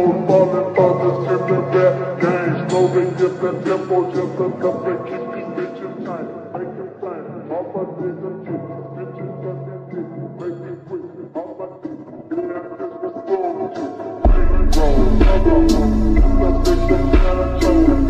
old motherfuckers for the rap game. Slowly get the tempo, just a couple keep these bitches tight. Make it plan, all my niggas too. Bitches got that dick, make it quick. All my niggas, yeah, this was going to. Big roll, come on. Let's take that shot of